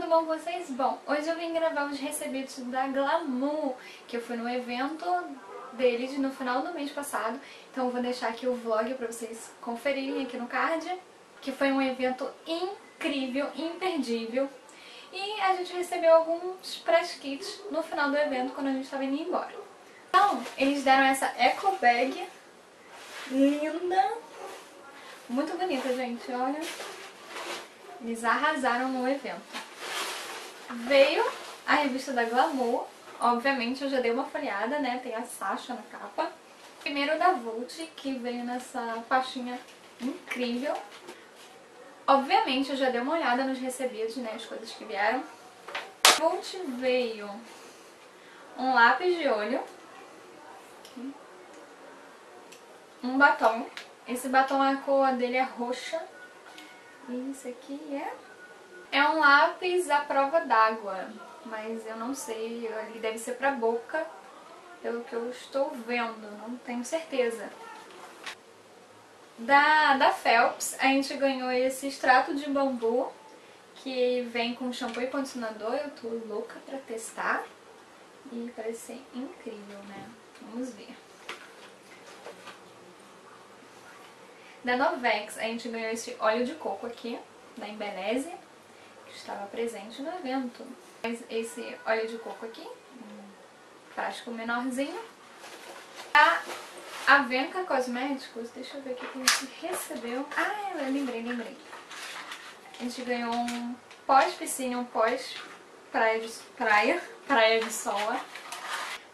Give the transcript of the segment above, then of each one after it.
tudo bom com vocês? Bom, hoje eu vim gravar os recebidos da Glamour, que eu fui no evento deles no final do mês passado. Então eu vou deixar aqui o vlog pra vocês conferirem aqui no card, que foi um evento incrível, imperdível. E a gente recebeu alguns press kits no final do evento, quando a gente estava indo embora. Então, eles deram essa eco bag linda, muito bonita, gente, olha. Eles arrasaram no evento. Veio a revista da Glamour. Obviamente eu já dei uma folhada, né? Tem a Sasha na capa. Primeiro da Vult, que veio nessa pastinha incrível. Obviamente eu já dei uma olhada nos recebidos, né? As coisas que vieram. Vult veio um lápis de olho. Um batom. Esse batom, a cor dele é roxa. E isso aqui é... É um lápis à prova d'água, mas eu não sei, ele deve ser pra boca, pelo que eu estou vendo, não tenho certeza. Da, da Phelps, a gente ganhou esse extrato de bambu, que vem com shampoo e condicionador, eu tô louca pra testar. E parece ser incrível, né? Vamos ver. Da Novex, a gente ganhou esse óleo de coco aqui, da Embeleze, estava presente no evento. Esse óleo de coco aqui, um frasco menorzinho. A Avenca Cosméticos, deixa eu ver aqui quem gente recebeu. Ah, eu lembrei, lembrei. A gente ganhou um pós-piscina, um pós-praia de, praia, praia de sola,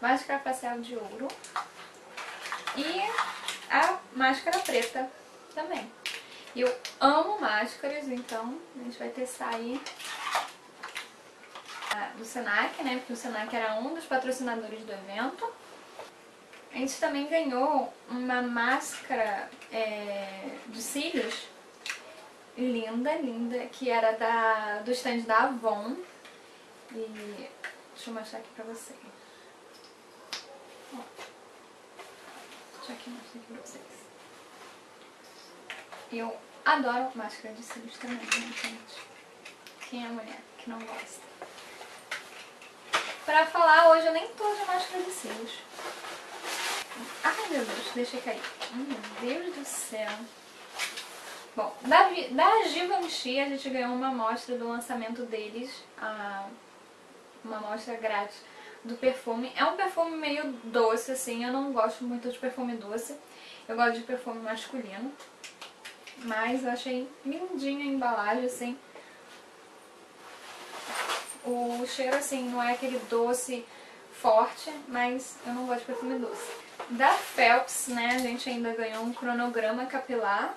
máscara facial de ouro e a máscara preta também. Eu amo máscaras, então a gente vai testar aí do Senac, né? Porque o Senac era um dos patrocinadores do evento. A gente também ganhou uma máscara é, de cílios linda, linda, que era da, do stand da Avon. E deixa eu mostrar aqui pra vocês. Deixa eu aqui mostrar aqui pra vocês. Eu adoro máscara de cílios também, né, gente? Quem é mulher que não gosta? Pra falar, hoje eu nem tô de máscara de cílios. Ai, meu Deus, deixa cair. Meu Deus do céu. Bom, da, da Givenchy a gente ganhou uma amostra do lançamento deles, a, uma amostra grátis do perfume. É um perfume meio doce, assim, eu não gosto muito de perfume doce. Eu gosto de perfume masculino. Mas eu achei lindinha a embalagem, assim. O cheiro, assim, não é aquele doce forte, mas eu não gosto de perfume doce. Da Phelps, né, a gente ainda ganhou um cronograma capilar.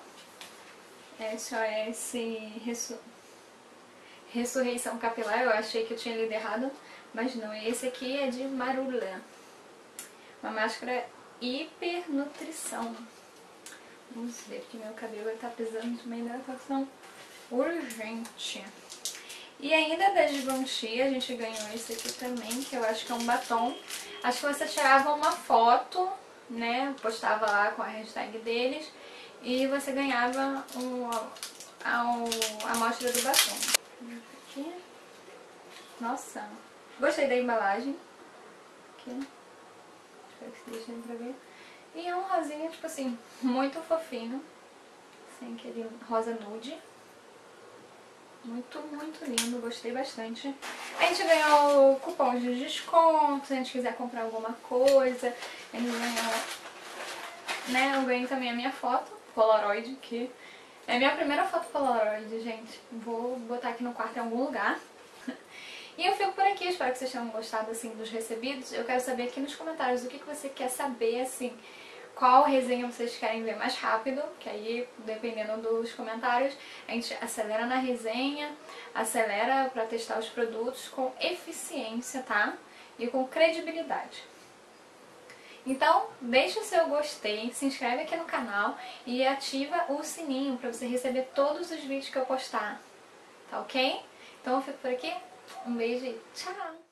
SOS Ressu... Ressurreição Capilar, eu achei que eu tinha lido errado, mas não. Esse aqui é de Marula. Uma máscara hipernutrição. Vamos ver, que meu cabelo está precisando de uma hidratação urgente. E ainda da Givenchy, a gente ganhou esse aqui também, que eu acho que é um batom. Acho que você tirava uma foto, né, postava lá com a hashtag deles, e você ganhava um, a, a amostra do batom. Aqui. Nossa, gostei da embalagem. Aqui. Espero que vocês deixem pra ver. E é um rosinha, tipo assim, muito fofinho. Assim, aquele rosa nude. Muito, muito lindo, gostei bastante. A gente ganhou cupons de desconto, se a gente quiser comprar alguma coisa. A gente ganhou, né, eu ganhei também a minha foto, Polaroid, que é a minha primeira foto Polaroid, gente. Vou botar aqui no quarto em algum lugar. E eu fico por aqui, espero que vocês tenham gostado, assim, dos recebidos. Eu quero saber aqui nos comentários o que, que você quer saber, assim, qual resenha vocês querem ver mais rápido, que aí, dependendo dos comentários, a gente acelera na resenha, acelera para testar os produtos com eficiência, tá? E com credibilidade. Então, deixa o seu gostei, se inscreve aqui no canal e ativa o sininho para você receber todos os vídeos que eu postar, tá ok? Então eu fico por aqui, um beijo e tchau!